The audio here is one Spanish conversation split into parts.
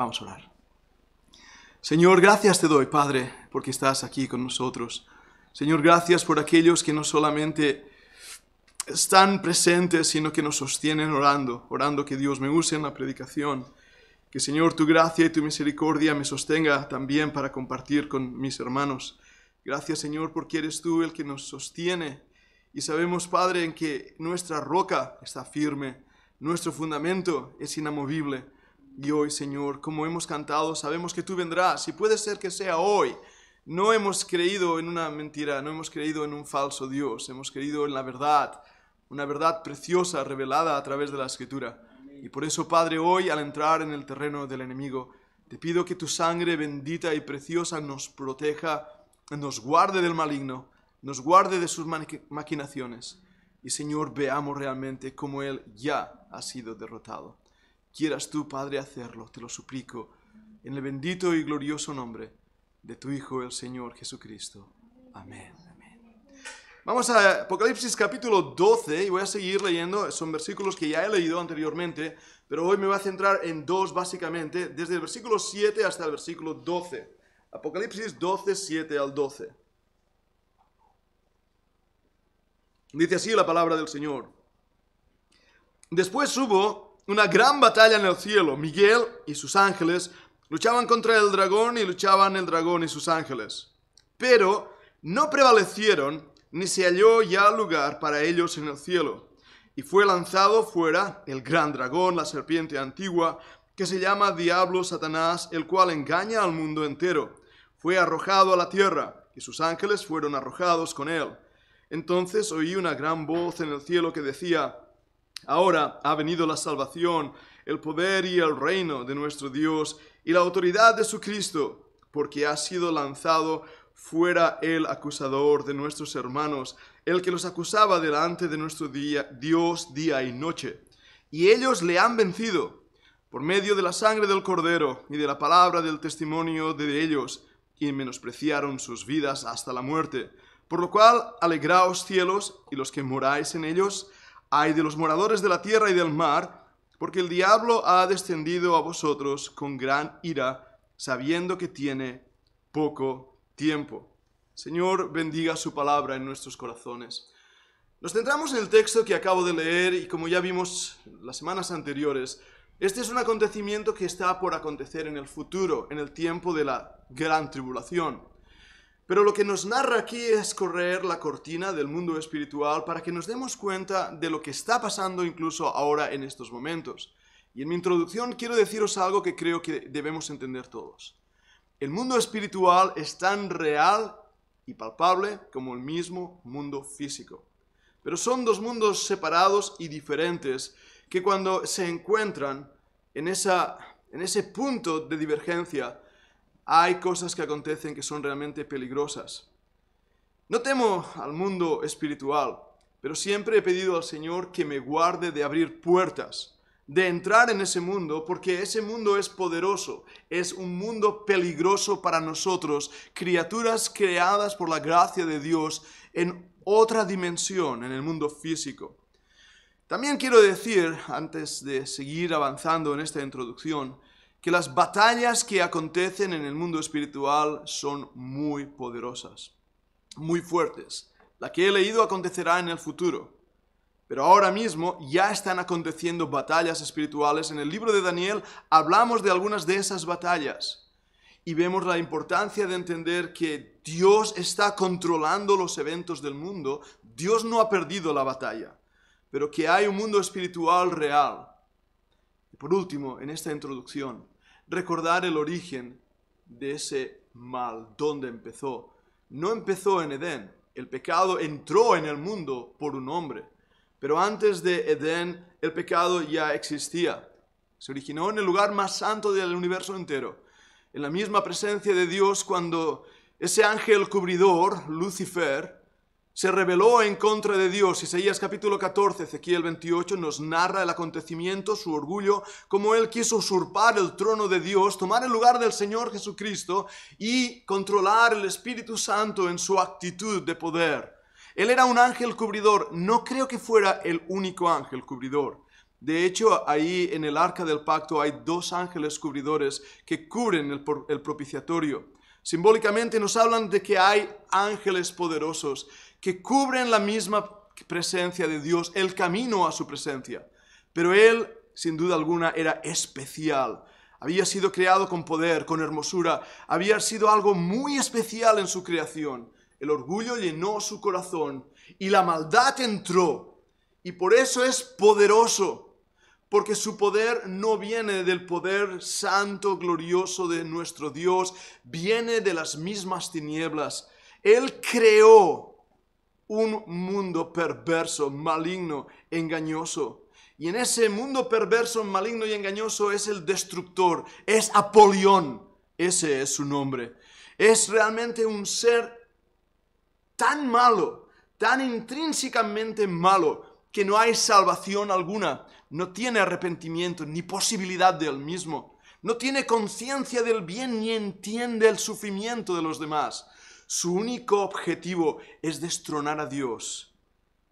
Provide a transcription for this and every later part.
Vamos a orar. Señor, gracias te doy, Padre, porque estás aquí con nosotros. Señor, gracias por aquellos que no solamente están presentes, sino que nos sostienen orando, orando que Dios me use en la predicación. Que Señor, tu gracia y tu misericordia me sostenga también para compartir con mis hermanos. Gracias Señor porque eres tú el que nos sostiene y sabemos Padre en que nuestra roca está firme, nuestro fundamento es inamovible. Y hoy Señor, como hemos cantado, sabemos que tú vendrás y puede ser que sea hoy. No hemos creído en una mentira, no hemos creído en un falso Dios, hemos creído en la verdad, una verdad preciosa revelada a través de la Escritura. Y por eso, Padre, hoy al entrar en el terreno del enemigo, te pido que tu sangre bendita y preciosa nos proteja, nos guarde del maligno, nos guarde de sus maquinaciones. Y Señor, veamos realmente cómo Él ya ha sido derrotado. Quieras tú, Padre, hacerlo, te lo suplico, en el bendito y glorioso nombre de tu Hijo, el Señor Jesucristo. Amén. Vamos a Apocalipsis capítulo 12 y voy a seguir leyendo, son versículos que ya he leído anteriormente, pero hoy me voy a centrar en dos básicamente, desde el versículo 7 hasta el versículo 12. Apocalipsis 12, 7 al 12. Dice así la palabra del Señor. Después hubo una gran batalla en el cielo. Miguel y sus ángeles luchaban contra el dragón y luchaban el dragón y sus ángeles. Pero no prevalecieron ni se halló ya lugar para ellos en el cielo. Y fue lanzado fuera el gran dragón, la serpiente antigua, que se llama Diablo Satanás, el cual engaña al mundo entero. Fue arrojado a la tierra, y sus ángeles fueron arrojados con él. Entonces oí una gran voz en el cielo que decía, Ahora ha venido la salvación, el poder y el reino de nuestro Dios y la autoridad de su Cristo, porque ha sido lanzado fuera el acusador de nuestros hermanos, el que los acusaba delante de nuestro día, Dios día y noche. Y ellos le han vencido por medio de la sangre del cordero y de la palabra del testimonio de ellos, y menospreciaron sus vidas hasta la muerte. Por lo cual, alegraos cielos y los que moráis en ellos, ay de los moradores de la tierra y del mar, porque el diablo ha descendido a vosotros con gran ira, sabiendo que tiene poco tiempo. Señor, bendiga su palabra en nuestros corazones. Nos centramos en el texto que acabo de leer y como ya vimos las semanas anteriores, este es un acontecimiento que está por acontecer en el futuro, en el tiempo de la gran tribulación. Pero lo que nos narra aquí es correr la cortina del mundo espiritual para que nos demos cuenta de lo que está pasando incluso ahora en estos momentos. Y en mi introducción quiero deciros algo que creo que debemos entender todos. El mundo espiritual es tan real y palpable como el mismo mundo físico. Pero son dos mundos separados y diferentes que cuando se encuentran en, esa, en ese punto de divergencia, hay cosas que acontecen que son realmente peligrosas. No temo al mundo espiritual, pero siempre he pedido al Señor que me guarde de abrir puertas de entrar en ese mundo, porque ese mundo es poderoso, es un mundo peligroso para nosotros, criaturas creadas por la gracia de Dios en otra dimensión, en el mundo físico. También quiero decir, antes de seguir avanzando en esta introducción, que las batallas que acontecen en el mundo espiritual son muy poderosas, muy fuertes. La que he leído acontecerá en el futuro. Pero ahora mismo ya están aconteciendo batallas espirituales. En el libro de Daniel hablamos de algunas de esas batallas y vemos la importancia de entender que Dios está controlando los eventos del mundo. Dios no ha perdido la batalla, pero que hay un mundo espiritual real. Y por último, en esta introducción, recordar el origen de ese mal, dónde empezó. No empezó en Edén. El pecado entró en el mundo por un hombre pero antes de Edén el pecado ya existía. Se originó en el lugar más santo del universo entero, en la misma presencia de Dios cuando ese ángel cubridor, Lucifer, se rebeló en contra de Dios. Isaías capítulo 14, Ezequiel 28 nos narra el acontecimiento, su orgullo, como él quiso usurpar el trono de Dios, tomar el lugar del Señor Jesucristo y controlar el Espíritu Santo en su actitud de poder. Él era un ángel cubridor. No creo que fuera el único ángel cubridor. De hecho, ahí en el arca del pacto hay dos ángeles cubridores que cubren el, el propiciatorio. Simbólicamente nos hablan de que hay ángeles poderosos que cubren la misma presencia de Dios, el camino a su presencia. Pero Él, sin duda alguna, era especial. Había sido creado con poder, con hermosura. Había sido algo muy especial en su creación. El orgullo llenó su corazón y la maldad entró. Y por eso es poderoso porque su poder no viene del poder santo, glorioso de nuestro Dios, viene de las mismas tinieblas. Él creó un mundo perverso, maligno, engañoso. Y en ese mundo perverso, maligno y engañoso es el destructor, es Apolión, ese es su nombre. Es realmente un ser tan malo, tan intrínsecamente malo, que no hay salvación alguna, no tiene arrepentimiento ni posibilidad del mismo, no tiene conciencia del bien ni entiende el sufrimiento de los demás. Su único objetivo es destronar a Dios.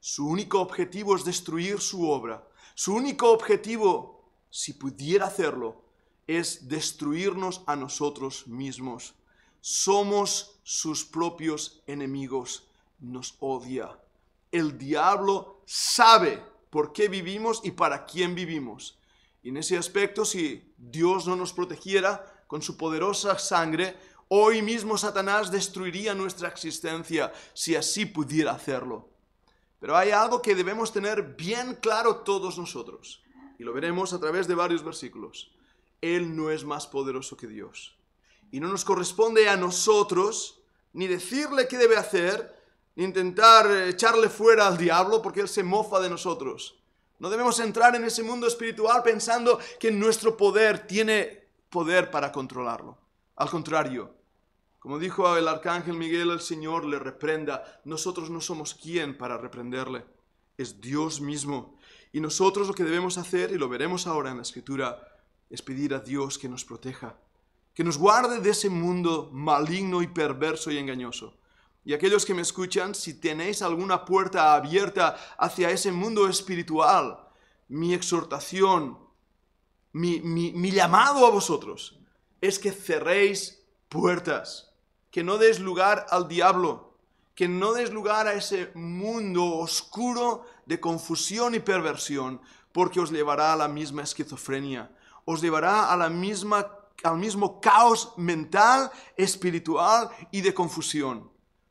Su único objetivo es destruir su obra. Su único objetivo, si pudiera hacerlo, es destruirnos a nosotros mismos. Somos sus propios enemigos. Nos odia. El diablo sabe por qué vivimos y para quién vivimos. Y en ese aspecto, si Dios no nos protegiera con su poderosa sangre, hoy mismo Satanás destruiría nuestra existencia si así pudiera hacerlo. Pero hay algo que debemos tener bien claro todos nosotros, y lo veremos a través de varios versículos. Él no es más poderoso que Dios. Y no nos corresponde a nosotros ni decirle qué debe hacer, ni intentar echarle fuera al diablo porque él se mofa de nosotros. No debemos entrar en ese mundo espiritual pensando que nuestro poder tiene poder para controlarlo. Al contrario, como dijo el arcángel Miguel, el Señor le reprenda. Nosotros no somos quien para reprenderle. Es Dios mismo. Y nosotros lo que debemos hacer, y lo veremos ahora en la escritura, es pedir a Dios que nos proteja, que nos guarde de ese mundo maligno y perverso y engañoso. Y aquellos que me escuchan, si tenéis alguna puerta abierta hacia ese mundo espiritual, mi exhortación, mi, mi, mi llamado a vosotros es que cerréis puertas, que no des lugar al diablo, que no des lugar a ese mundo oscuro de confusión y perversión, porque os llevará a la misma esquizofrenia, os llevará a la misma, al mismo caos mental, espiritual y de confusión,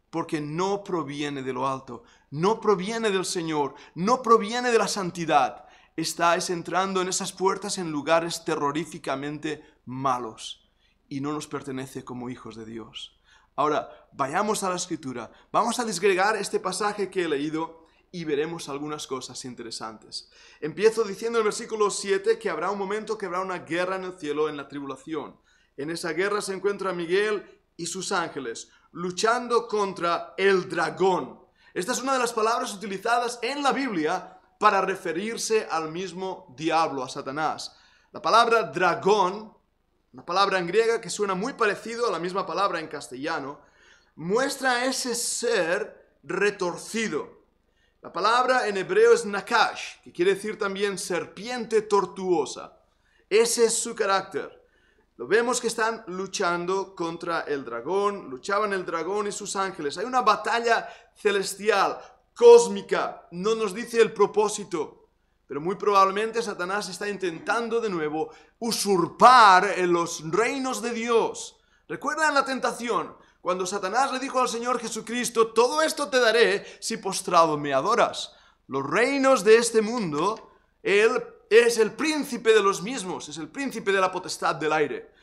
porque no proviene de lo alto, no proviene del Señor, no proviene de la santidad. Estáis entrando en esas puertas en lugares terroríficamente malos y no nos pertenece como hijos de Dios. Ahora, vayamos a la escritura. Vamos a desgregar este pasaje que he leído y veremos algunas cosas interesantes. Empiezo diciendo en el versículo 7 que habrá un momento que habrá una guerra en el cielo, en la tribulación. En esa guerra se encuentra Miguel y sus ángeles luchando contra el dragón. Esta es una de las palabras utilizadas en la Biblia para referirse al mismo diablo, a Satanás. La palabra dragón una palabra en griega que suena muy parecido a la misma palabra en castellano, muestra ese ser retorcido. La palabra en hebreo es nakash, que quiere decir también serpiente tortuosa. Ese es su carácter. Lo vemos que están luchando contra el dragón, luchaban el dragón y sus ángeles. Hay una batalla celestial, cósmica, no nos dice el propósito, pero muy probablemente Satanás está intentando de nuevo usurpar en los reinos de Dios. ¿Recuerdan la tentación? Cuando Satanás le dijo al Señor Jesucristo, todo esto te daré si postrado me adoras. Los reinos de este mundo, Él es el príncipe de los mismos, es el príncipe de la potestad del aire.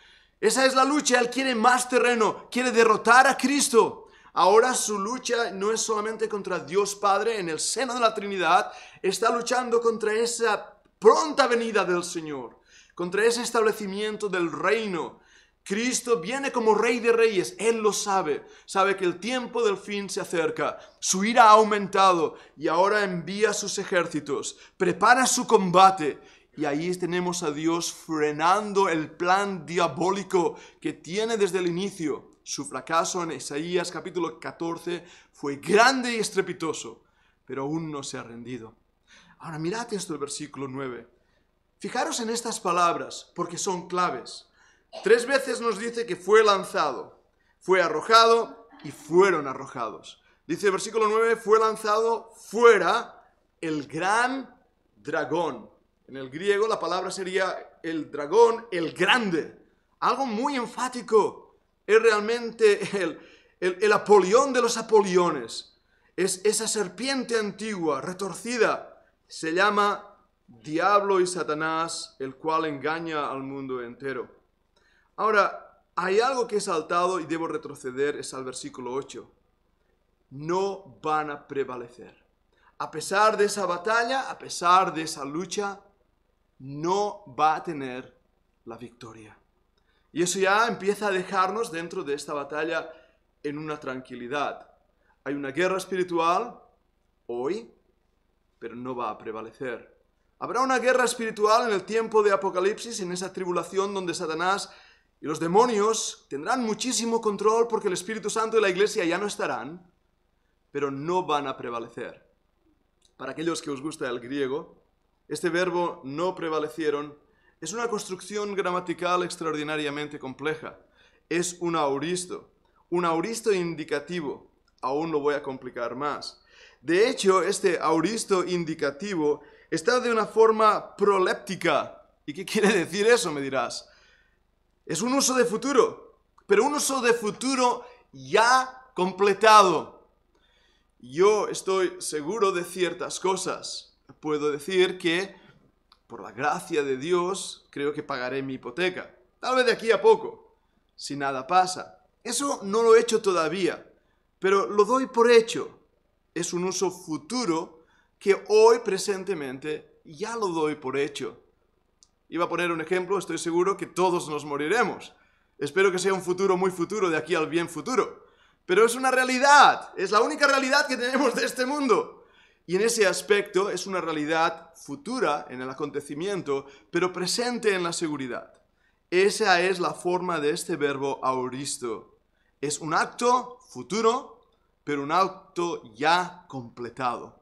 Esa es la lucha, Él quiere más terreno, quiere derrotar a Cristo. Ahora su lucha no es solamente contra Dios Padre en el seno de la Trinidad, está luchando contra esa pronta venida del Señor, contra ese establecimiento del reino. Cristo viene como Rey de Reyes, Él lo sabe, sabe que el tiempo del fin se acerca, su ira ha aumentado y ahora envía sus ejércitos, prepara su combate y ahí tenemos a Dios frenando el plan diabólico que tiene desde el inicio. Su fracaso en Isaías capítulo 14 fue grande y estrepitoso, pero aún no se ha rendido. Ahora mirad esto el versículo 9. Fijaros en estas palabras, porque son claves. Tres veces nos dice que fue lanzado, fue arrojado y fueron arrojados. Dice el versículo 9, fue lanzado fuera el gran dragón. En el griego la palabra sería el dragón, el grande. Algo muy enfático. Es realmente el, el, Apolión de los Apoliones. Es esa serpiente antigua, retorcida. Se llama Diablo y Satanás, el cual engaña al mundo entero. Ahora, hay algo que he saltado y debo retroceder, es al versículo 8. No van a prevalecer. A pesar de esa batalla, a pesar de esa lucha, no va a tener la victoria. Y eso ya empieza a dejarnos dentro de esta batalla en una tranquilidad. Hay una guerra espiritual hoy, pero no va a prevalecer. Habrá una guerra espiritual en el tiempo de Apocalipsis, en esa tribulación donde Satanás y los demonios tendrán muchísimo control porque el Espíritu Santo y la Iglesia ya no estarán, pero no van a prevalecer. Para aquellos que os gusta el griego, este verbo no prevalecieron es una construcción gramatical extraordinariamente compleja. Es un auristo, un auristo indicativo. Aún lo voy a complicar más. De hecho, este auristo indicativo está de una forma proléptica. ¿Y qué quiere decir eso, me dirás? Es un uso de futuro, pero un uso de futuro ya completado. Yo estoy seguro de ciertas cosas. Puedo decir que, por la gracia de Dios, creo que pagaré mi hipoteca. Tal vez de aquí a poco, si nada pasa. Eso no lo he hecho todavía, pero lo doy por hecho. Es un uso futuro que hoy presentemente ya lo doy por hecho. Iba a poner un ejemplo, estoy seguro que todos nos moriremos. Espero que sea un futuro muy futuro, de aquí al bien futuro. Pero es una realidad, es la única realidad que tenemos de este mundo. Y en ese aspecto es una realidad futura en el acontecimiento, pero presente en la seguridad. Esa es la forma de este verbo auristo. Es un acto futuro, pero un acto ya completado.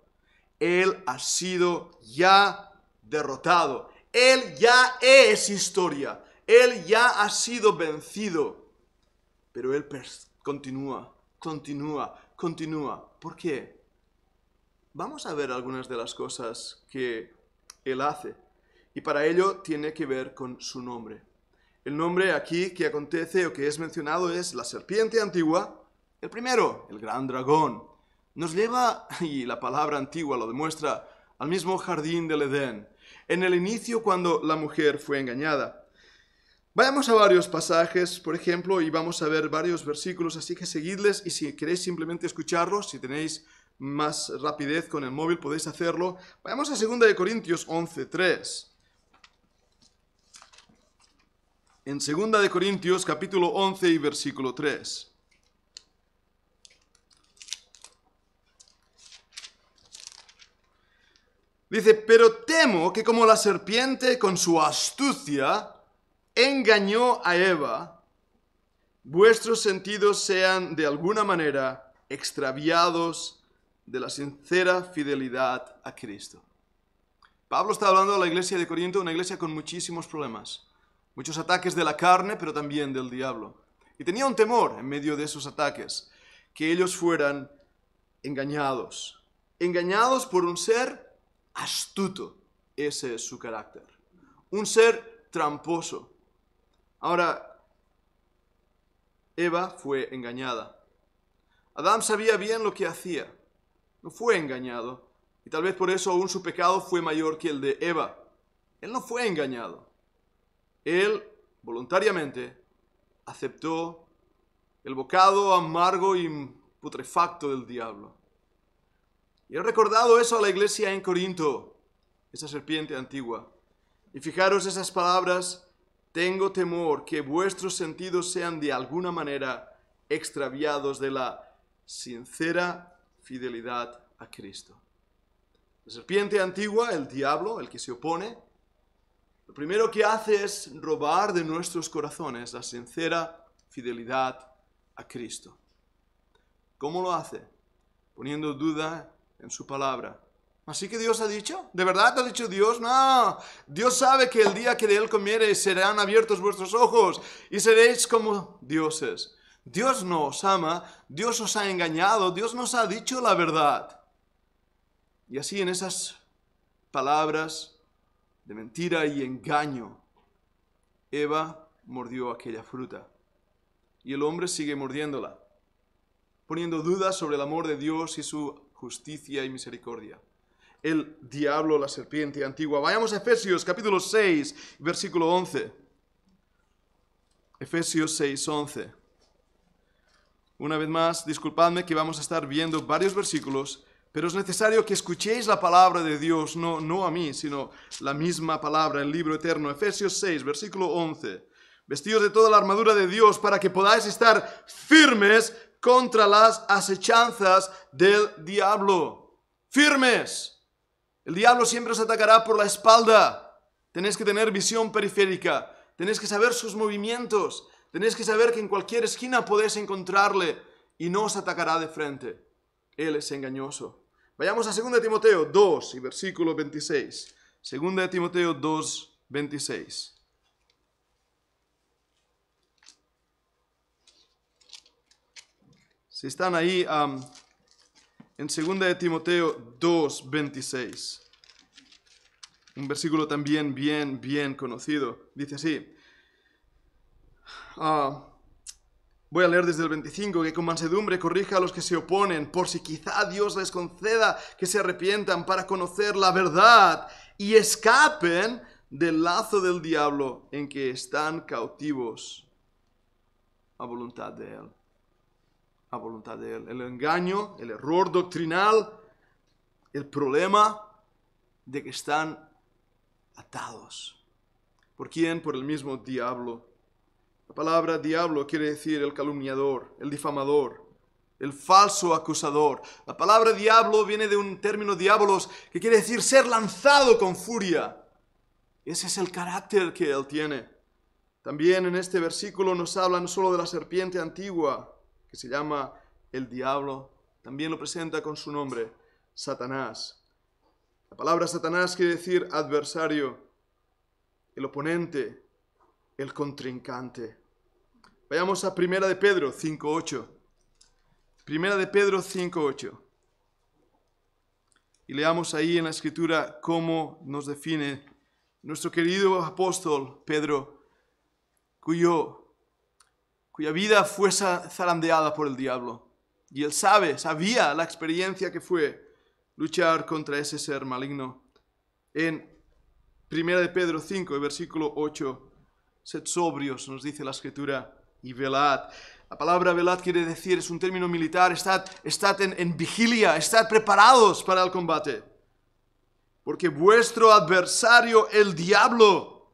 Él ha sido ya derrotado. Él ya es historia. Él ya ha sido vencido. Pero Él continúa, continúa, continúa. ¿Por qué? Vamos a ver algunas de las cosas que Él hace. Y para ello tiene que ver con su nombre. El nombre aquí que acontece o que es mencionado es la serpiente antigua. El primero, el gran dragón. Nos lleva, y la palabra antigua lo demuestra, al mismo jardín del Edén en el inicio cuando la mujer fue engañada. Vayamos a varios pasajes, por ejemplo, y vamos a ver varios versículos, así que seguidles y si queréis simplemente escucharlos, si tenéis más rapidez con el móvil podéis hacerlo. Vayamos a 2 de Corintios 11:3. En 2 de Corintios capítulo 11 y versículo 3. Dice, pero temo que como la serpiente con su astucia engañó a Eva, vuestros sentidos sean de alguna manera extraviados de la sincera fidelidad a Cristo. Pablo está hablando de la iglesia de Corinto, una iglesia con muchísimos problemas, muchos ataques de la carne, pero también del diablo. Y tenía un temor en medio de esos ataques, que ellos fueran engañados, engañados por un ser astuto. Ese es su carácter. Un ser tramposo. Ahora, Eva fue engañada. Adán sabía bien lo que hacía. No fue engañado. Y tal vez por eso aún su pecado fue mayor que el de Eva. Él no fue engañado. Él voluntariamente aceptó el bocado amargo y putrefacto del diablo. Y he recordado eso a la iglesia en Corinto, esa serpiente antigua. Y fijaros esas palabras, tengo temor que vuestros sentidos sean de alguna manera extraviados de la sincera fidelidad a Cristo. La serpiente antigua, el diablo, el que se opone, lo primero que hace es robar de nuestros corazones la sincera fidelidad a Cristo. ¿Cómo lo hace? Poniendo duda en su palabra, Así que Dios ha dicho, ¿de verdad ha dicho Dios? No, Dios sabe que el día que de Él comiere serán abiertos vuestros ojos y seréis como dioses. Dios no os ama, Dios os ha engañado, Dios nos ha dicho la verdad. Y así en esas palabras de mentira y engaño, Eva mordió aquella fruta y el hombre sigue mordiéndola, poniendo dudas sobre el amor de Dios y su justicia y misericordia el diablo, la serpiente antigua. Vayamos a Efesios capítulo 6, versículo 11. Efesios 6, 11. Una vez más, disculpadme que vamos a estar viendo varios versículos, pero es necesario que escuchéis la palabra de Dios, no, no a mí, sino la misma palabra, el libro eterno. Efesios 6, versículo 11. Vestidos de toda la armadura de Dios para que podáis estar firmes contra las acechanzas del diablo. Firmes. El diablo siempre os atacará por la espalda. Tenéis que tener visión periférica. Tenéis que saber sus movimientos. Tenéis que saber que en cualquier esquina podéis encontrarle y no os atacará de frente. Él es engañoso. Vayamos a 2 Timoteo 2 y versículo 26. 2 Timoteo 2, 26. Si están ahí, en 2 Timoteo 2, 26. Un versículo también bien, bien conocido. Dice así. Ah, voy a leer desde el 25, que con mansedumbre corrija a los que se oponen, por si quizá Dios les conceda que se arrepientan para conocer la verdad y escapen del lazo del diablo en que están cautivos a voluntad de Él a voluntad de Él. El engaño, el error doctrinal, el problema de que están atados. ¿Por quién? Por el mismo diablo. La palabra diablo quiere decir el calumniador, el difamador, el falso acusador. La palabra diablo viene de un término diabolos que quiere decir ser lanzado con furia. Ese es el carácter que él tiene. También en este versículo nos habla no solo de la serpiente antigua, que se llama el diablo, también lo presenta con su nombre, Satanás. La palabra Satanás quiere decir adversario, el oponente, el contrincante. Vayamos a Primera de Pedro 5.8. Primera de Pedro 5.8. Y leamos ahí en la escritura cómo nos define nuestro querido apóstol Pedro, cuyo cuya vida fue zarandeada por el diablo. Y él sabe, sabía la experiencia que fue luchar contra ese ser maligno. En 1 de Pedro 5, versículo 8, sed sobrios, nos dice la escritura, y velad. La palabra velad quiere decir, es un término militar, estad, estad en, vigilia, estad preparados para el combate. Porque vuestro adversario, el diablo,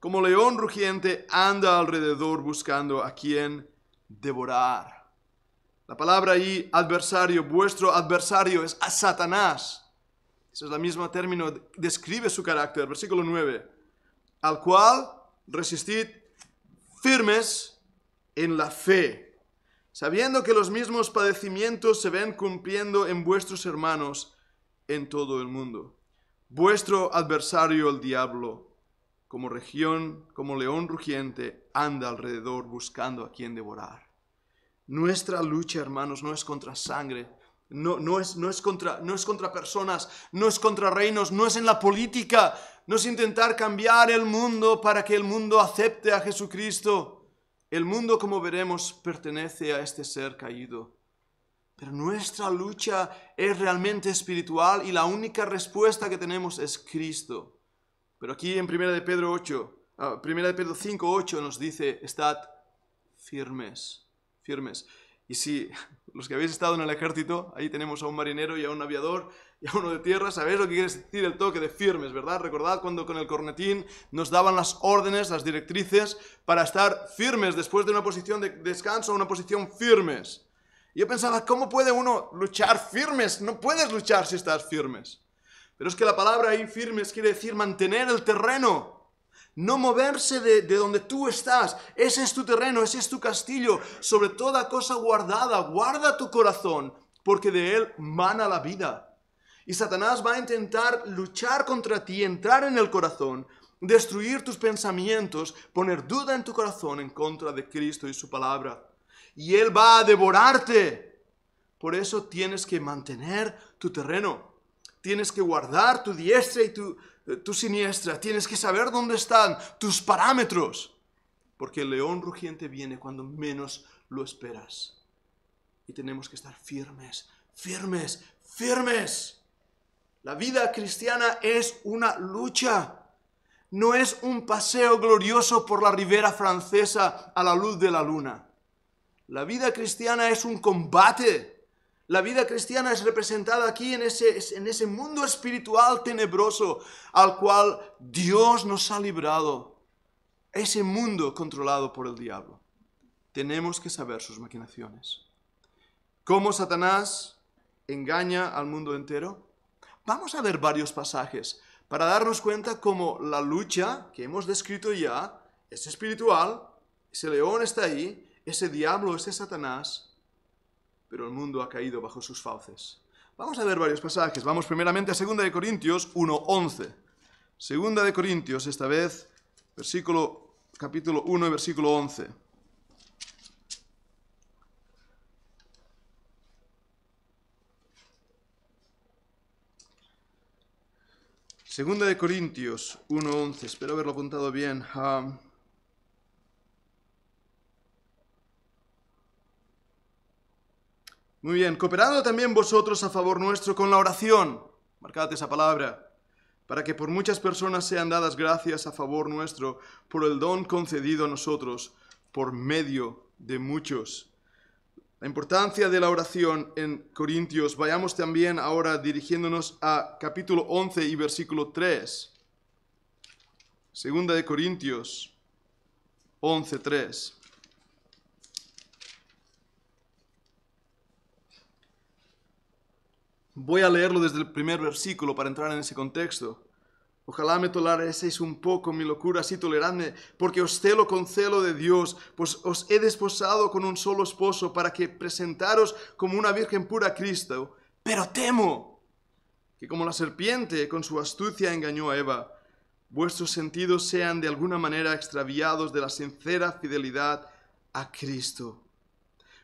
como león rugiente, anda alrededor buscando a quien devorar. La palabra ahí, adversario, vuestro adversario es a Satanás. Ese es el mismo término, describe su carácter. Versículo 9. Al cual resistid firmes en la fe, sabiendo que los mismos padecimientos se ven cumpliendo en vuestros hermanos en todo el mundo. Vuestro adversario, el diablo, como región, como león rugiente, anda alrededor buscando a quien devorar. Nuestra lucha, hermanos, no es contra sangre, no, no, es, no, es contra, no es contra personas, no es contra reinos, no es en la política, no es intentar cambiar el mundo para que el mundo acepte a Jesucristo. El mundo, como veremos, pertenece a este ser caído. Pero nuestra lucha es realmente espiritual y la única respuesta que tenemos es Cristo. Pero aquí en 1 de Pedro 8, uh, de Pedro 5, 8 nos dice, estad firmes, firmes. Y si los que habéis estado en el ejército, ahí tenemos a un marinero y a un aviador y a uno de tierra, sabéis lo que quiere decir el toque de firmes, ¿verdad? Recordad cuando con el cornetín nos daban las órdenes, las directrices para estar firmes después de una posición de descanso a una posición firmes. Y yo pensaba, ¿cómo puede uno luchar firmes? No puedes luchar si estás firmes. Pero es que la palabra ahí firmes quiere decir mantener el terreno. No moverse de, donde tú estás. Ese es tu terreno, ese es tu castillo. Sobre toda cosa guardada, guarda tu corazón, porque de él mana la vida. Y Satanás va a intentar luchar contra ti, entrar en el corazón, destruir tus pensamientos, poner duda en tu corazón en contra de Cristo y su palabra. Y Él va a devorarte. Por eso tienes que mantener tu terreno. Tienes que guardar tu diestra y tu, tu siniestra. Tienes que saber dónde están tus parámetros. Porque el león rugiente viene cuando menos lo esperas. Y tenemos que estar firmes, firmes, firmes. La vida cristiana es una lucha. No es un paseo glorioso por la ribera francesa a la luz de la luna. La vida cristiana es un combate. La vida cristiana es representada aquí en ese, en ese mundo espiritual tenebroso al cual Dios nos ha librado. Ese mundo controlado por el diablo. Tenemos que saber sus maquinaciones. ¿Cómo Satanás engaña al mundo entero? Vamos a ver varios pasajes para darnos cuenta cómo la lucha que hemos descrito ya es espiritual, ese león está ahí, ese diablo, ese Satanás, pero el mundo ha caído bajo sus fauces. Vamos a ver varios pasajes. Vamos primeramente a 2 de Corintios 1:11. 2 de Corintios, esta vez, versículo capítulo 1 y versículo 11. Segunda de Corintios 1.11, espero haberlo apuntado bien. Ah, muy bien, cooperando también vosotros a favor nuestro con la oración, marcad esa palabra, para que por muchas personas sean dadas gracias a favor nuestro por el don concedido a nosotros por medio de muchos. La importancia de la oración en Corintios. Vayamos también ahora dirigiéndonos a capítulo 11 y versículo 3. Segunda de Corintios 11, 3. Voy a leerlo desde el primer versículo para entrar en ese contexto. Ojalá me toleraseis un poco mi locura, así toleradme, porque os celo con celo de Dios, pues os he desposado con un solo esposo para que presentaros como una virgen pura a Cristo. Pero temo que como la serpiente con su astucia engañó a Eva, vuestros sentidos sean de alguna manera extraviados de la sincera fidelidad a Cristo.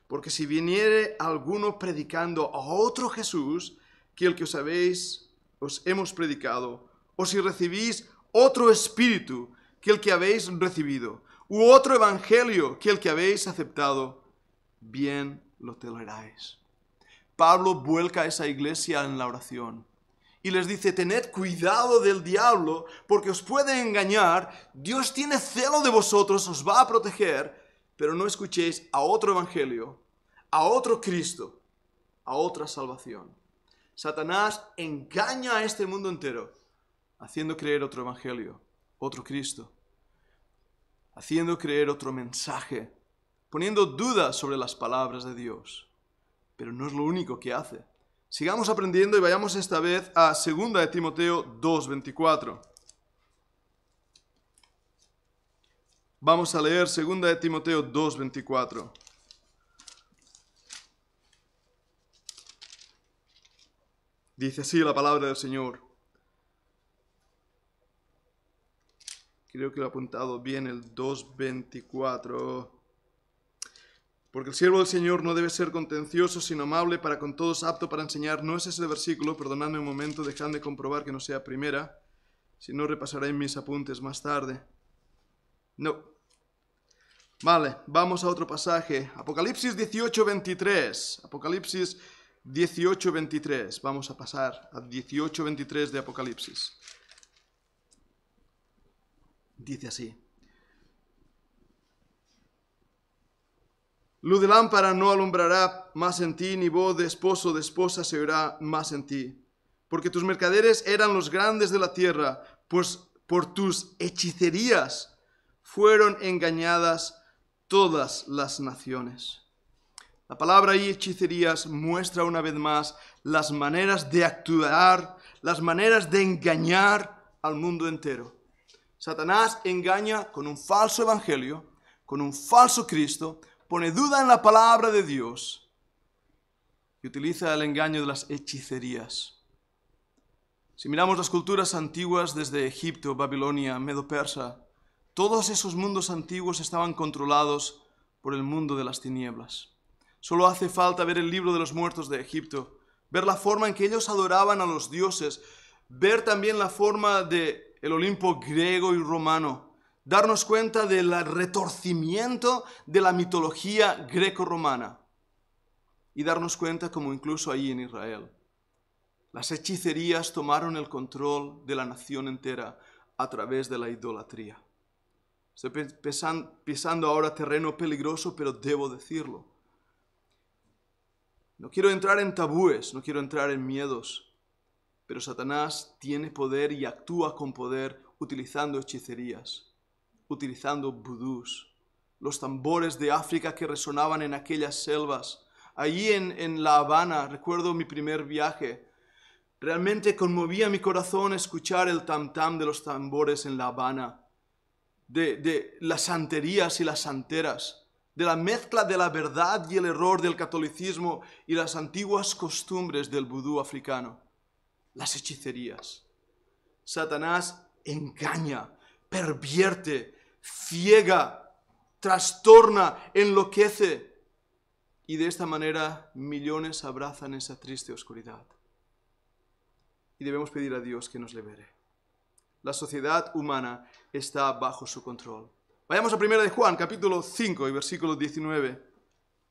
Porque si viniere alguno predicando a otro Jesús que el que os habéis, os hemos predicado, o si recibís otro espíritu que el que habéis recibido, u otro evangelio que el que habéis aceptado, bien lo toleráis. Pablo vuelca a esa iglesia en la oración y les dice, tened cuidado del diablo porque os puede engañar, Dios tiene celo de vosotros, os va a proteger, pero no escuchéis a otro evangelio, a otro Cristo, a otra salvación. Satanás engaña a este mundo entero haciendo creer otro evangelio, otro Cristo, haciendo creer otro mensaje, poniendo dudas sobre las palabras de Dios. Pero no es lo único que hace. Sigamos aprendiendo y vayamos esta vez a 2 de Timoteo 2:24. Vamos a leer 2 de Timoteo 2:24. Dice así la palabra del Señor. creo que lo he apuntado bien, el 2.24. Porque el siervo del Señor no debe ser contencioso, sino amable, para con todos apto para enseñar. No es ese versículo, perdonadme un momento, dejadme comprobar que no sea primera, si no repasaré mis apuntes más tarde. No. Vale, vamos a otro pasaje. Apocalipsis 18.23. Apocalipsis 18.23. Vamos a pasar a 18.23 de Apocalipsis dice así. Luz de lámpara no alumbrará más en ti, ni voz de esposo de esposa se oirá más en ti. Porque tus mercaderes eran los grandes de la tierra, pues por tus hechicerías fueron engañadas todas las naciones. La palabra y hechicerías muestra una vez más las maneras de actuar, las maneras de engañar al mundo entero. Satanás engaña con un falso evangelio, con un falso Cristo, pone duda en la palabra de Dios y utiliza el engaño de las hechicerías. Si miramos las culturas antiguas desde Egipto, Babilonia, Medo-Persa, todos esos mundos antiguos estaban controlados por el mundo de las tinieblas. Solo hace falta ver el libro de los muertos de Egipto, ver la forma en que ellos adoraban a los dioses, ver también la forma de el Olimpo griego y romano, darnos cuenta del retorcimiento de la mitología greco-romana y darnos cuenta como incluso ahí en Israel. Las hechicerías tomaron el control de la nación entera a través de la idolatría. Estoy pisando ahora terreno peligroso, pero debo decirlo. No quiero entrar en tabúes, no quiero entrar en miedos, pero Satanás tiene poder y actúa con poder utilizando hechicerías, utilizando vudús, los tambores de África que resonaban en aquellas selvas. Allí en, en La Habana, recuerdo mi primer viaje, realmente conmovía mi corazón escuchar el tam-tam de los tambores en La Habana, de, de las santerías y las santeras de la mezcla de la verdad y el error del catolicismo y las antiguas costumbres del vudú africano, las hechicerías. Satanás engaña, pervierte, ciega, trastorna, enloquece. Y de esta manera millones abrazan esa triste oscuridad. Y debemos pedir a Dios que nos libere. La sociedad humana está bajo su control. Vayamos a 1 de Juan, capítulo 5 y versículo 19.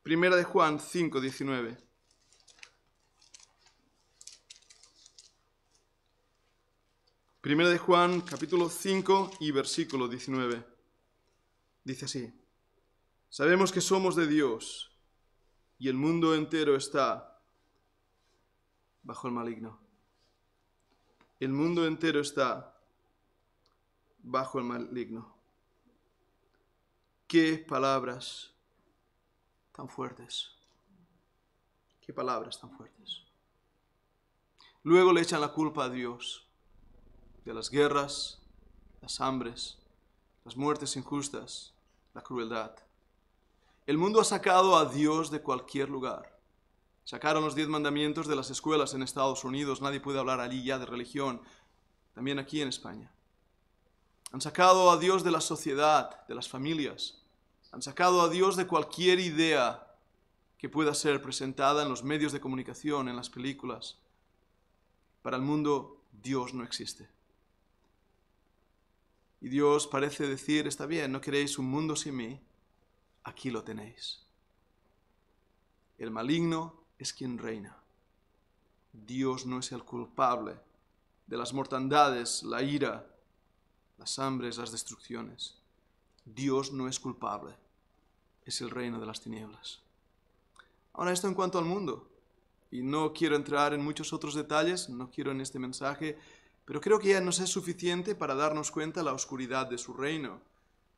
1 de Juan 5, 19. Primera de Juan, capítulo 5 y versículo 19. Dice así, sabemos que somos de Dios y el mundo entero está bajo el maligno. El mundo entero está bajo el maligno. Qué palabras tan fuertes. Qué palabras tan fuertes. Luego le echan la culpa a Dios de las guerras, las hambres, las muertes injustas, la crueldad. El mundo ha sacado a Dios de cualquier lugar. Sacaron los diez mandamientos de las escuelas en Estados Unidos. Nadie puede hablar allí ya de religión. También aquí en España. Han sacado a Dios de la sociedad, de las familias. Han sacado a Dios de cualquier idea que pueda ser presentada en los medios de comunicación, en las películas. Para el mundo, Dios no existe. Y Dios parece decir, está bien, no queréis un mundo sin mí, aquí lo tenéis. El maligno es quien reina. Dios no es el culpable de las mortandades, la ira, las hambres, las destrucciones. Dios no es culpable, es el reino de las tinieblas. Ahora esto en cuanto al mundo, y no quiero entrar en muchos otros detalles, no quiero en este mensaje, pero creo que ya nos es suficiente para darnos cuenta de la oscuridad de su reino,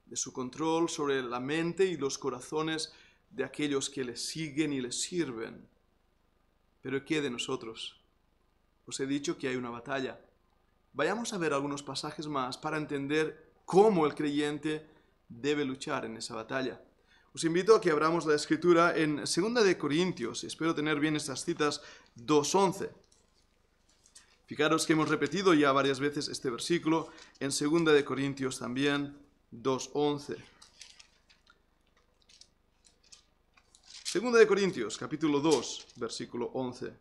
de su control sobre la mente y los corazones de aquellos que le siguen y le sirven. Pero ¿qué de nosotros? Os he dicho que hay una batalla. Vayamos a ver algunos pasajes más para entender cómo el creyente debe luchar en esa batalla. Os invito a que abramos la escritura en 2 de Corintios, espero tener bien estas citas, 2.11. Fijaros que hemos repetido ya varias veces este versículo, en 2 de Corintios también, 2.11. 2 de Corintios, capítulo 2, versículo 11.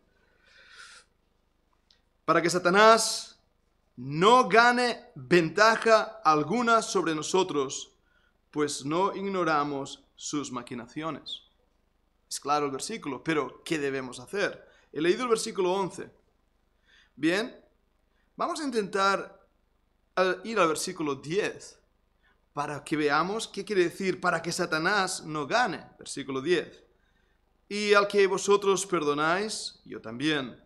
Para que Satanás no gane ventaja alguna sobre nosotros, pues no ignoramos sus maquinaciones. Es claro el versículo, pero ¿qué debemos hacer? He leído el versículo 11. Bien, vamos a intentar ir al versículo 10 para que veamos qué quiere decir para que Satanás no gane. Versículo 10. Y al que vosotros perdonáis, yo también.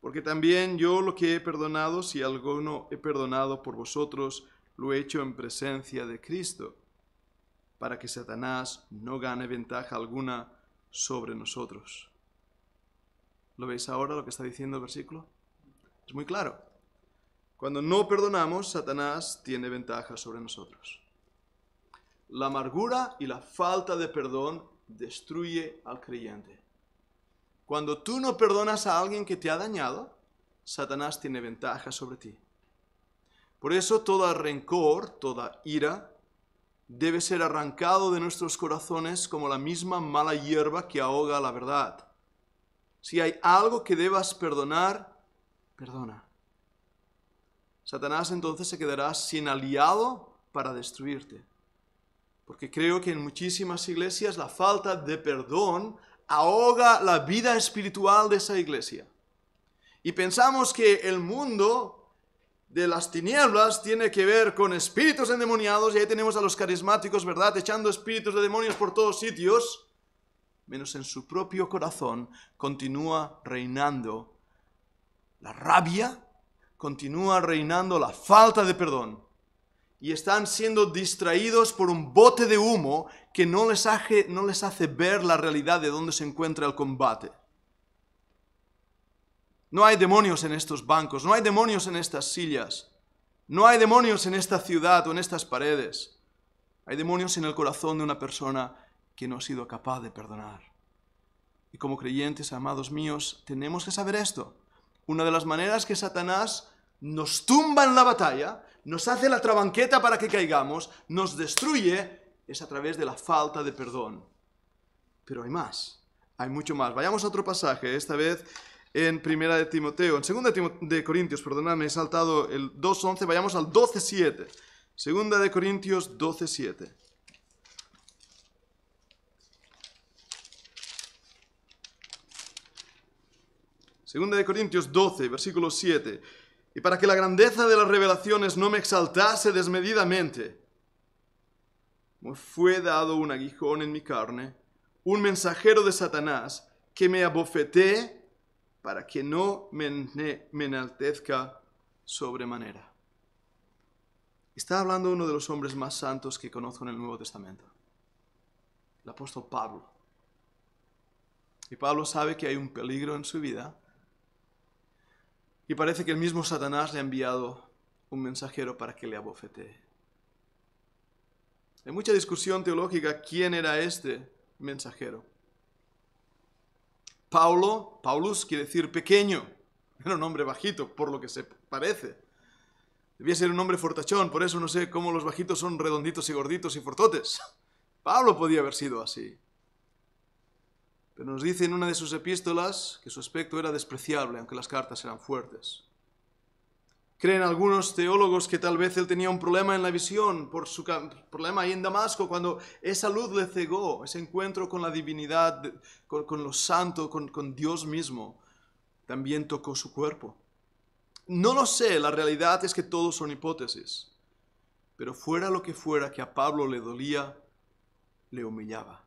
Porque también yo lo que he perdonado, si alguno he perdonado por vosotros, lo he hecho en presencia de Cristo para que Satanás no gane ventaja alguna sobre nosotros. ¿Lo veis ahora lo que está diciendo el versículo? Es muy claro. Cuando no perdonamos, Satanás tiene ventaja sobre nosotros. La amargura y la falta de perdón destruye al creyente. Cuando tú no perdonas a alguien que te ha dañado, Satanás tiene ventaja sobre ti. Por eso todo rencor, toda ira, debe ser arrancado de nuestros corazones como la misma mala hierba que ahoga la verdad. Si hay algo que debas perdonar, perdona. Satanás entonces se quedará sin aliado para destruirte. Porque creo que en muchísimas iglesias la falta de perdón ahoga la vida espiritual de esa iglesia. Y pensamos que el mundo de las tinieblas tiene que ver con espíritus endemoniados y ahí tenemos a los carismáticos, ¿verdad? Echando espíritus de demonios por todos sitios, menos en su propio corazón continúa reinando la rabia, continúa reinando la falta de perdón y están siendo distraídos por un bote de humo que no les, hace, no les hace ver la realidad de dónde se encuentra el combate. No hay demonios en estos bancos, no hay demonios en estas sillas, no hay demonios en esta ciudad o en estas paredes. Hay demonios en el corazón de una persona que no ha sido capaz de perdonar. Y como creyentes, amados míos, tenemos que saber esto. Una de las maneras que Satanás nos tumba en la batalla, nos hace la trabanqueta para que caigamos, nos destruye, es a través de la falta de perdón. Pero hay más, hay mucho más. Vayamos a otro pasaje, esta vez en Primera de Timoteo, en Segunda de Corintios, perdóname, he saltado el 2.11, vayamos al 12.7. Segunda de Corintios 12.7. Segunda de Corintios 12, versículo 7. Y para que la grandeza de las revelaciones no me exaltase desmedidamente, me fue dado un aguijón en mi carne, un mensajero de Satanás, que me abofeté para que no me, enaltezca sobremanera. Está hablando uno de los hombres más santos que conozco en el Nuevo Testamento, el apóstol Pablo. Y Pablo sabe que hay un peligro en su vida y parece que el mismo Satanás le ha enviado un mensajero para que le abofetee. Hay mucha discusión teológica quién era este mensajero. Paulo, Paulus quiere decir pequeño, era un hombre bajito, por lo que se parece. Debía ser un hombre fortachón, por eso no sé cómo los bajitos son redonditos y gorditos y fortotes. Pablo podía haber sido así. Pero nos dice en una de sus epístolas que su aspecto era despreciable, aunque las cartas eran fuertes. Creen algunos teólogos que tal vez él tenía un problema en la visión por su problema ahí en Damasco, cuando esa luz le cegó, ese encuentro con la divinidad, con, lo santo, con, con Dios mismo, también tocó su cuerpo. No lo sé, la realidad es que todos son hipótesis, pero fuera lo que fuera que a Pablo le dolía, le humillaba.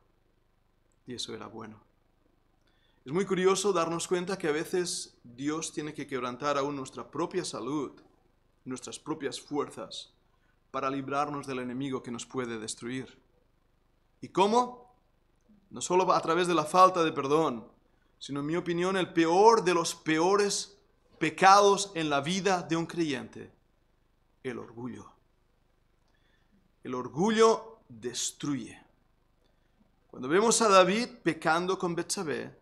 Y eso era bueno. Es muy curioso darnos cuenta que a veces Dios tiene que quebrantar aún nuestra propia salud, nuestras propias fuerzas, para librarnos del enemigo que nos puede destruir. ¿Y cómo? No solo a través de la falta de perdón, sino en mi opinión el peor de los peores pecados en la vida de un creyente, el orgullo. El orgullo destruye. Cuando vemos a David pecando con Betsabé,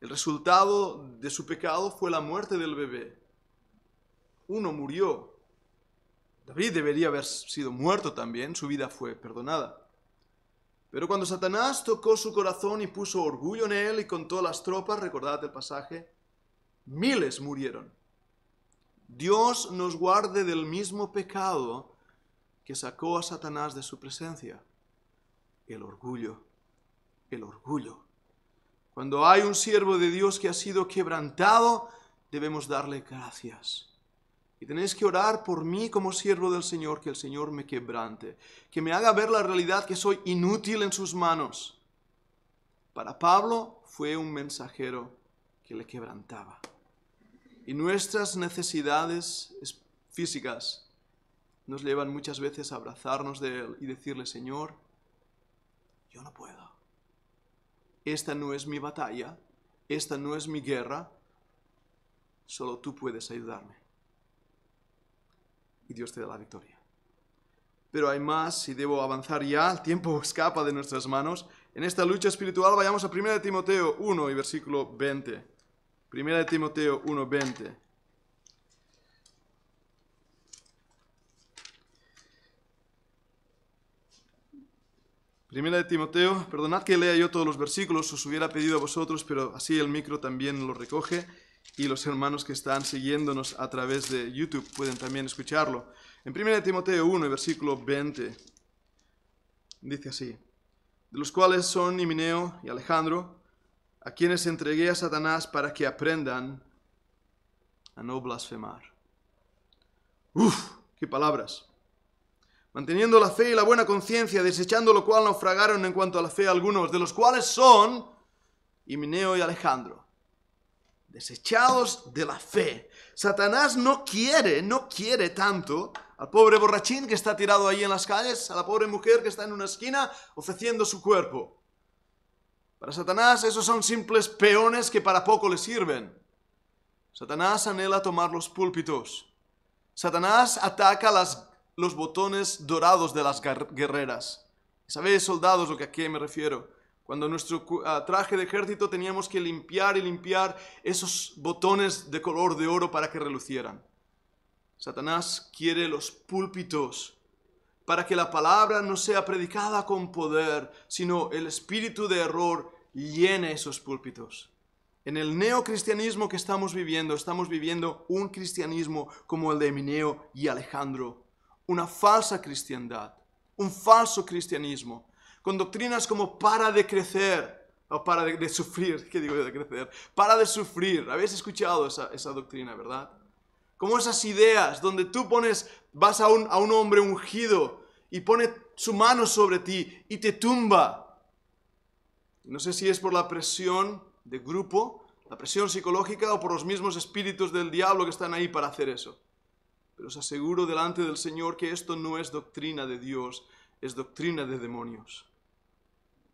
el resultado de su pecado fue la muerte del bebé. Uno murió. David debería haber sido muerto también, su vida fue perdonada. Pero cuando Satanás tocó su corazón y puso orgullo en él y con todas las tropas, recordad el pasaje, miles murieron. Dios nos guarde del mismo pecado que sacó a Satanás de su presencia. El orgullo, el orgullo. Cuando hay un siervo de Dios que ha sido quebrantado, debemos darle gracias. Y tenéis que orar por mí como siervo del Señor, que el Señor me quebrante, que me haga ver la realidad que soy inútil en sus manos. Para Pablo fue un mensajero que le quebrantaba. Y nuestras necesidades físicas nos llevan muchas veces a abrazarnos de Él y decirle, Señor, yo no puedo esta no es mi batalla, esta no es mi guerra, solo tú puedes ayudarme. Y Dios te da la victoria. Pero hay más y debo avanzar ya, el tiempo escapa de nuestras manos. En esta lucha espiritual vayamos a 1 Timoteo 1 y versículo 20. 1 Timoteo 1, 20. Primera de Timoteo, perdonad que lea yo todos los versículos, os hubiera pedido a vosotros, pero así el micro también lo recoge y los hermanos que están siguiéndonos a través de YouTube pueden también escucharlo. En Primera de Timoteo 1, versículo 20, dice así, de los cuales son Himineo y Alejandro, a quienes entregué a Satanás para que aprendan a no blasfemar. Uf, qué palabras manteniendo la fe y la buena conciencia, desechando lo cual naufragaron en cuanto a la fe algunos, de los cuales son Himineo y Alejandro. Desechados de la fe. Satanás no quiere, no quiere tanto al pobre borrachín que está tirado ahí en las calles, a la pobre mujer que está en una esquina ofreciendo su cuerpo. Para Satanás esos son simples peones que para poco le sirven. Satanás anhela tomar los púlpitos. Satanás ataca las los botones dorados de las guerreras. ¿Sabéis, soldados, lo que a qué me refiero? Cuando nuestro ah, traje de ejército teníamos que limpiar y limpiar esos botones de color de oro para que relucieran. Satanás quiere los púlpitos para que la palabra no sea predicada con poder, sino el espíritu de error llene esos púlpitos. En el neocristianismo que estamos viviendo, estamos viviendo un cristianismo como el de Emineo y Alejandro, una falsa cristiandad, un falso cristianismo, con doctrinas como para de crecer, o para de, sufrir, ¿qué digo de crecer? Para de sufrir. Habéis escuchado esa, doctrina, ¿verdad? Como esas ideas donde tú pones, vas a un hombre ungido y pone su mano sobre ti y te tumba. No sé si es por la presión de grupo, la presión psicológica o por los mismos espíritus del diablo que están ahí para hacer eso. Pero os aseguro delante del Señor que esto no es doctrina de Dios, es doctrina de demonios.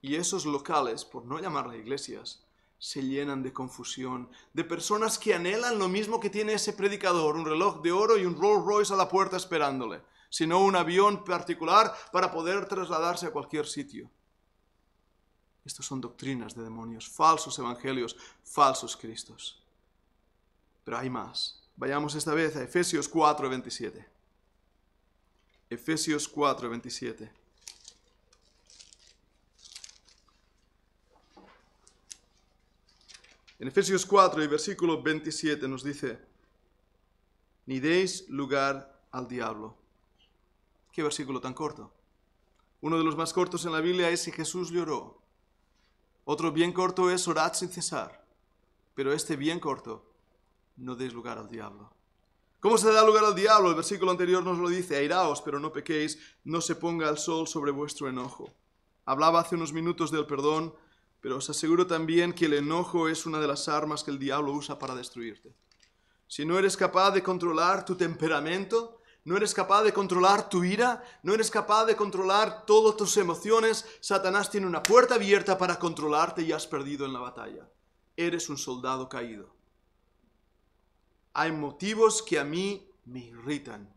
Y esos locales, por no llamarlas iglesias, se llenan de confusión, de personas que anhelan lo mismo que tiene ese predicador, un reloj de oro y un Rolls Royce a la puerta esperándole, sino un avión particular para poder trasladarse a cualquier sitio. Estos son doctrinas de demonios, falsos evangelios, falsos cristos. Pero hay más. Vayamos esta vez a Efesios 4, 27. Efesios 4, 27. En Efesios 4 y versículo 27 nos dice, ni deis lugar al diablo. Qué versículo tan corto. Uno de los más cortos en la Biblia es si Jesús lloró. Otro bien corto es orad sin cesar. Pero este bien corto no deis lugar al diablo. ¿Cómo se da lugar al diablo? El versículo anterior nos lo dice, airaos, pero no pequéis, no se ponga el sol sobre vuestro enojo. Hablaba hace unos minutos del perdón, pero os aseguro también que el enojo es una de las armas que el diablo usa para destruirte. Si no eres capaz de controlar tu temperamento, no eres capaz de controlar tu ira, no eres capaz de controlar todas tus emociones, Satanás tiene una puerta abierta para controlarte y has perdido en la batalla. Eres un soldado caído hay motivos que a mí me irritan.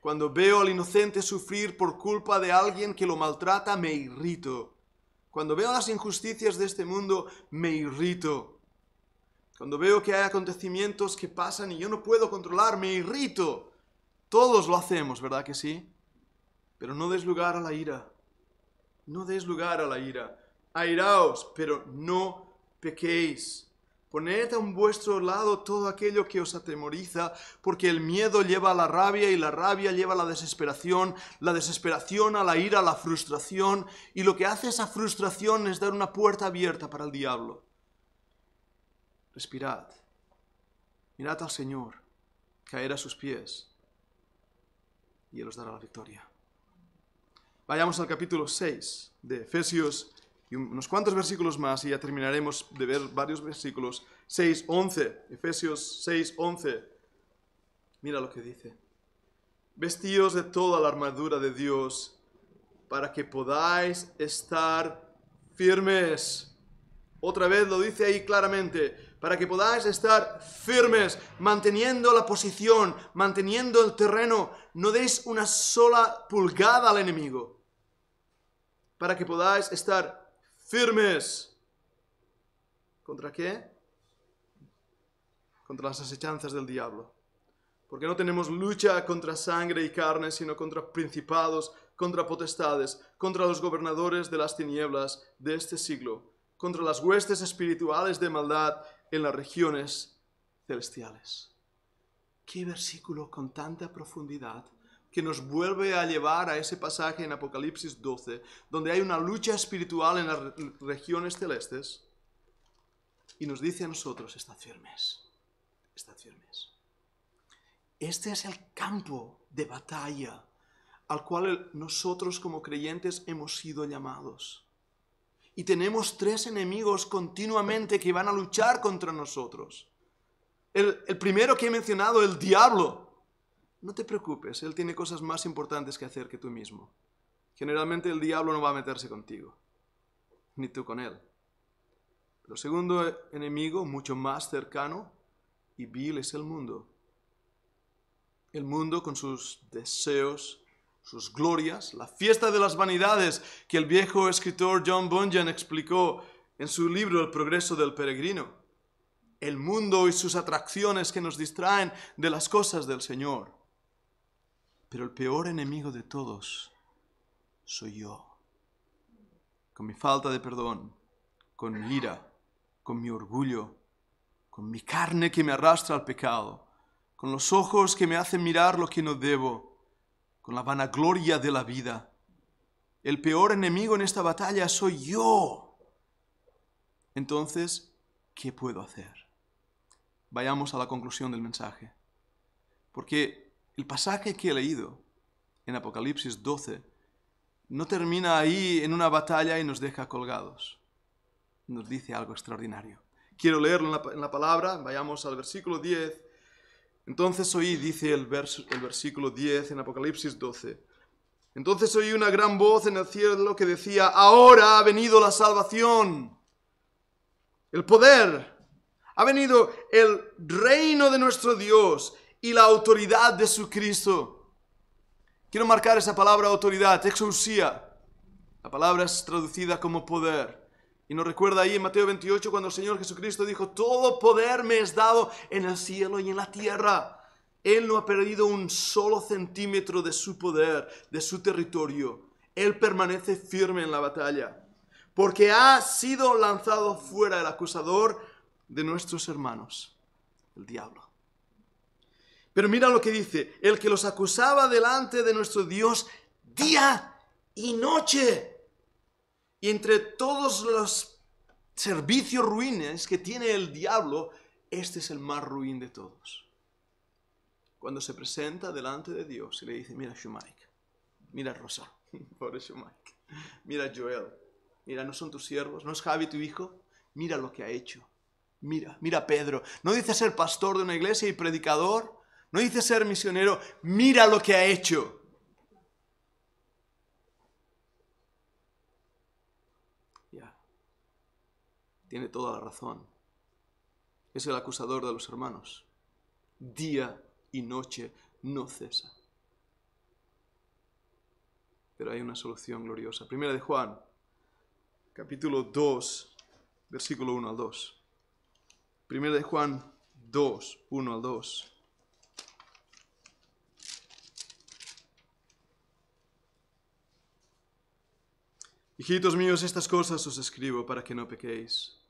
Cuando veo al inocente sufrir por culpa de alguien que lo maltrata, me irrito. Cuando veo las injusticias de este mundo, me irrito. Cuando veo que hay acontecimientos que pasan y yo no puedo controlar, me irrito. Todos lo hacemos, ¿verdad que sí? Pero no des lugar a la ira. No des lugar a la ira. Airaos, pero no pequéis. Poned a vuestro lado todo aquello que os atemoriza, porque el miedo lleva a la rabia y la rabia lleva a la desesperación, la desesperación a la ira, a la frustración, y lo que hace esa frustración es dar una puerta abierta para el diablo. Respirad, mirad al Señor, caer a sus pies, y Él os dará la victoria. Vayamos al capítulo 6 de Efesios y unos cuantos versículos más y ya terminaremos de ver varios versículos. 6, 11, Efesios 6, 11. Mira lo que dice. Vestíos de toda la armadura de Dios para que podáis estar firmes. Otra vez lo dice ahí claramente, para que podáis estar firmes, manteniendo la posición, manteniendo el terreno. No deis una sola pulgada al enemigo. Para que podáis estar firmes. ¿Contra qué? Contra las asechanzas del diablo. Porque no tenemos lucha contra sangre y carne, sino contra principados, contra potestades, contra los gobernadores de las tinieblas de este siglo, contra las huestes espirituales de maldad en las regiones celestiales. Qué versículo con tanta profundidad que nos vuelve a llevar a ese pasaje en Apocalipsis 12, donde hay una lucha espiritual en las regiones celestes, y nos dice a nosotros, estad firmes, estad firmes. Este es el campo de batalla al cual nosotros como creyentes hemos sido llamados. Y tenemos tres enemigos continuamente que van a luchar contra nosotros. El, primero que he mencionado, el diablo. No te preocupes, él tiene cosas más importantes que hacer que tú mismo. Generalmente el diablo no va a meterse contigo, ni tú con él. Pero segundo enemigo, mucho más cercano y vil, es el mundo el mundo con sus deseos, sus glorias, la fiesta de las vanidades que el viejo escritor John Bunyan explicó en su libro El progreso del peregrino, el mundo y sus atracciones que nos distraen de las cosas del Señor. Pero el peor enemigo de todos soy yo, con mi falta de perdón, con mi ira, con mi orgullo, con mi carne que me arrastra al pecado con los ojos que me hacen mirar lo que no debo, con la vanagloria de la vida. El peor enemigo en esta batalla soy yo. Entonces, ¿qué puedo hacer? Vayamos a la conclusión del mensaje. Porque el pasaje que he leído en Apocalipsis 12 no termina ahí en una batalla y nos deja colgados. Nos dice algo extraordinario. Quiero leerlo en la, palabra. Vayamos al versículo 10 entonces oí, dice el, el versículo 10 en Apocalipsis 12, entonces oí una gran voz en el cielo que decía, ahora ha venido la salvación, el poder, ha venido el reino de nuestro Dios y la autoridad de su Cristo. Quiero marcar esa palabra autoridad, exusía. La palabra es traducida como poder. Y nos recuerda ahí en Mateo 28 cuando el Señor Jesucristo dijo, todo poder me es dado en el cielo y en la tierra. Él no ha perdido un solo centímetro de su poder, de su territorio. Él permanece firme en la batalla, porque ha sido lanzado fuera el acusador de nuestros hermanos, el diablo. Pero mira lo que dice, el que los acusaba delante de nuestro Dios día y noche. Y entre todos los servicios ruines que tiene el diablo, este es el más ruin de todos. Cuando se presenta delante de Dios y le dice, mira Shumaik, mira Rosa, pobre Shumaik, mira Joel, mira, no son tus siervos, no es Javi tu hijo, mira lo que ha hecho. Mira, mira Pedro, no dice ser pastor de una iglesia y predicador, no dice ser misionero, mira lo que ha hecho. tiene toda la razón. Es el acusador de los hermanos. Día y noche no cesa. Pero hay una solución gloriosa. Primera de Juan, capítulo 2, versículo 1 al 2. Primera de Juan 2, 1 al 2. Hijitos míos, estas cosas os escribo para que no pequéis.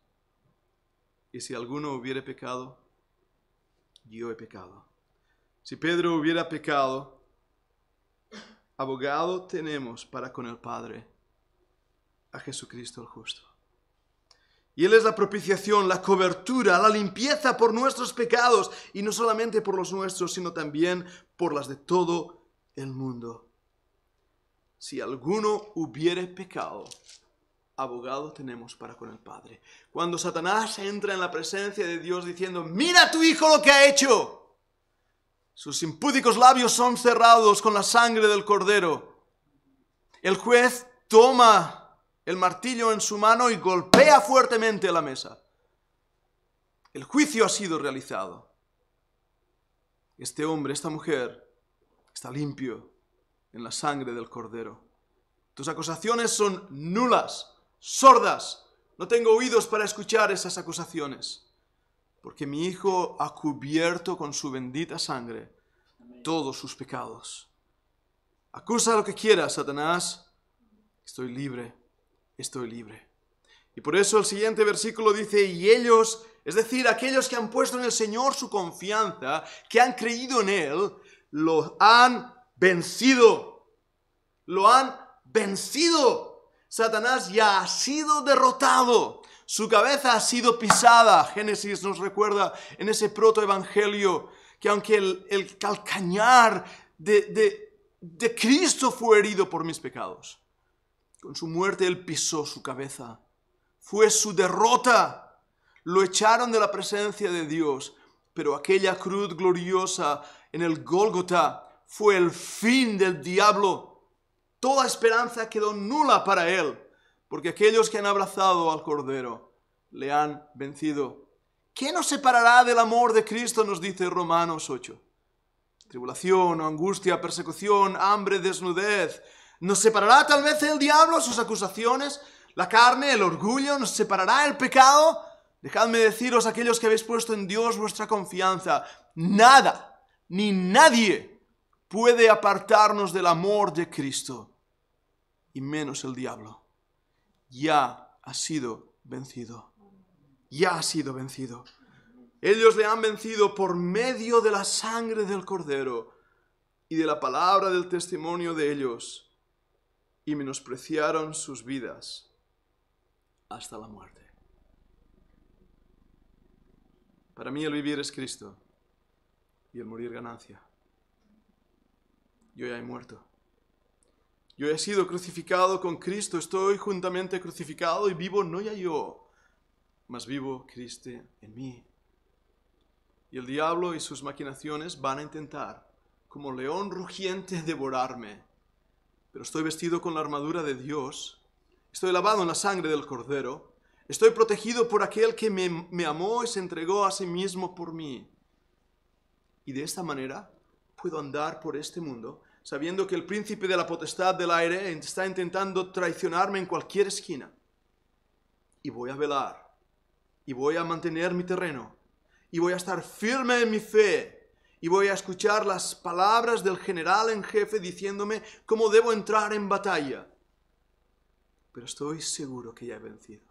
Y si alguno hubiere pecado, yo he pecado. Si Pedro hubiera pecado, abogado tenemos para con el Padre, a Jesucristo el justo. Y Él es la propiciación, la cobertura, la limpieza por nuestros pecados, y no solamente por los nuestros, sino también por las de todo el mundo si alguno hubiere pecado, abogado tenemos para con el Padre. Cuando Satanás entra en la presencia de Dios diciendo, mira a tu hijo lo que ha hecho, sus impúdicos labios son cerrados con la sangre del cordero. El juez toma el martillo en su mano y golpea fuertemente la mesa. El juicio ha sido realizado. Este hombre, esta mujer, está limpio en la sangre del cordero. Tus acusaciones son nulas, sordas. No tengo oídos para escuchar esas acusaciones, porque mi Hijo ha cubierto con su bendita sangre todos sus pecados. Acusa lo que quieras, Satanás. Estoy libre, estoy libre. Y por eso el siguiente versículo dice, y ellos, es decir, aquellos que han puesto en el Señor su confianza, que han creído en Él, lo han vencido. Lo han vencido. Satanás ya ha sido derrotado. Su cabeza ha sido pisada. Génesis nos recuerda en ese protoevangelio que aunque el, calcañar de, de, de Cristo fue herido por mis pecados, con su muerte él pisó su cabeza. Fue su derrota. Lo echaron de la presencia de Dios. Pero aquella cruz gloriosa en el Gólgota fue el fin del diablo. Toda esperanza quedó nula para él porque aquellos que han abrazado al Cordero le han vencido. ¿Qué nos separará del amor de Cristo? nos dice Romanos 8. Tribulación, angustia, persecución, hambre, desnudez. ¿Nos separará tal vez el diablo, sus acusaciones, la carne, el orgullo? ¿Nos separará el pecado? Dejadme deciros, aquellos que habéis puesto en Dios vuestra confianza, nada, ni nadie puede apartarnos del amor de Cristo, y menos el diablo ya ha sido vencido. Ya ha sido vencido. Ellos le han vencido por medio de la sangre del cordero y de la palabra del testimonio de ellos y menospreciaron sus vidas hasta la muerte. Para mí el vivir es Cristo y el morir ganancia. Yo ya he muerto. Yo he sido crucificado con Cristo, estoy juntamente crucificado y vivo no ya yo, mas vivo Cristo en mí. Y el diablo y sus maquinaciones van a intentar, como león rugiente, devorarme. Pero estoy vestido con la armadura de Dios, estoy lavado en la sangre del Cordero, estoy protegido por aquel que me, me amó y se entregó a sí mismo por mí. Y de esta manera puedo andar por este mundo sabiendo que el príncipe de la potestad del aire está intentando traicionarme en cualquier esquina. Y voy a velar, y voy a mantener mi terreno, y voy a estar firme en mi fe, y voy a escuchar las palabras del general en jefe diciéndome cómo debo entrar en batalla. Pero estoy seguro que ya he vencido.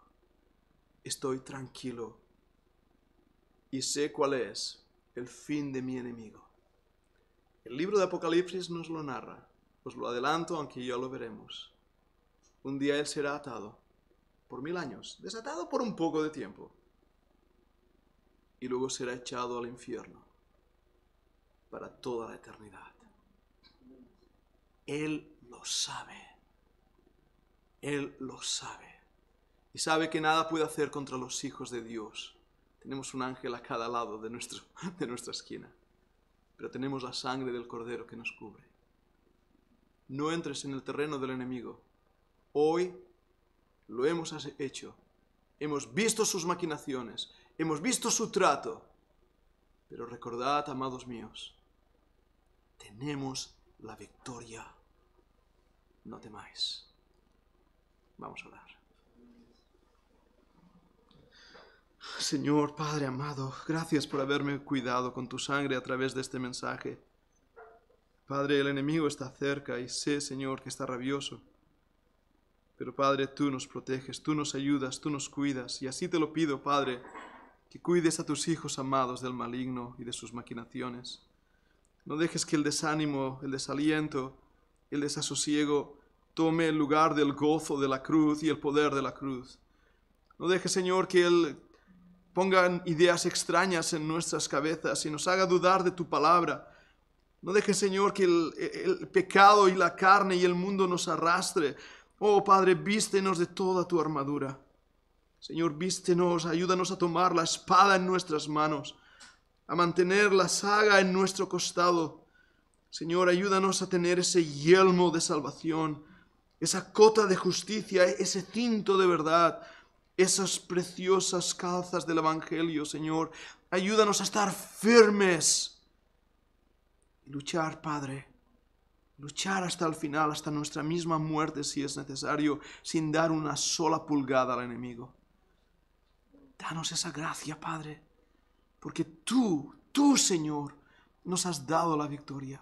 Estoy tranquilo y sé cuál es el fin de mi enemigo. El libro de Apocalipsis nos lo narra. Os lo adelanto, aunque ya lo veremos. Un día él será atado por mil años, desatado por un poco de tiempo, y luego será echado al infierno para toda la eternidad. Él lo sabe. Él lo sabe. Y sabe que nada puede hacer contra los hijos de Dios. Tenemos un ángel a cada lado de, nuestro, de nuestra esquina pero tenemos la sangre del Cordero que nos cubre. No entres en el terreno del enemigo. Hoy lo hemos hecho. Hemos visto sus maquinaciones, hemos visto su trato. Pero recordad, amados míos, tenemos la victoria. No temáis. Vamos a orar. Señor Padre amado, gracias por haberme cuidado con tu sangre a través de este mensaje. Padre, el enemigo está cerca y sé, Señor, que está rabioso. Pero Padre, tú nos proteges, tú nos ayudas, tú nos cuidas. Y así te lo pido, Padre, que cuides a tus hijos amados del maligno y de sus maquinaciones. No dejes que el desánimo, el desaliento, el desasosiego tome el lugar del gozo de la cruz y el poder de la cruz. No dejes, Señor, que el pongan ideas extrañas en nuestras cabezas y nos haga dudar de tu palabra. No deje, Señor, que el, pecado y la carne y el mundo nos arrastre. Oh Padre, vístenos de toda tu armadura. Señor, vístenos, ayúdanos a tomar la espada en nuestras manos, a mantener la saga en nuestro costado. Señor, ayúdanos a tener ese yelmo de salvación, esa cota de justicia, ese cinto de verdad, esas preciosas calzas del Evangelio, Señor. Ayúdanos a estar firmes y luchar, Padre. Luchar hasta el final, hasta nuestra misma muerte si es necesario, sin dar una sola pulgada al enemigo. Danos esa gracia, Padre, porque tú, tú, Señor, nos has dado la victoria.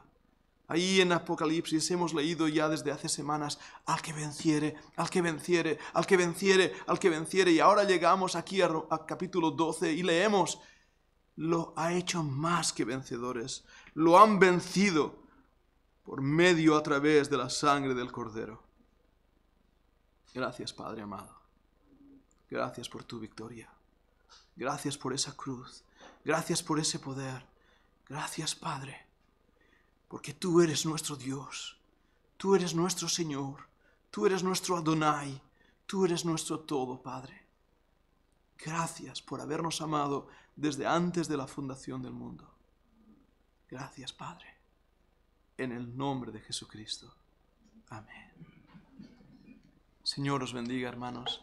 Ahí en Apocalipsis hemos leído ya desde hace semanas, al que venciere, al que venciere, al que venciere, al que venciere. Y ahora llegamos aquí a, capítulo 12 y leemos, lo ha hecho más que vencedores, lo han vencido por medio a través de la sangre del Cordero. Gracias Padre amado. Gracias por tu victoria. Gracias por esa cruz. Gracias por ese poder. Gracias Padre porque tú eres nuestro Dios, tú eres nuestro Señor, tú eres nuestro Adonai, tú eres nuestro todo, Padre. Gracias por habernos amado desde antes de la fundación del mundo. Gracias, Padre. En el nombre de Jesucristo. Amén. Señor os bendiga, hermanos.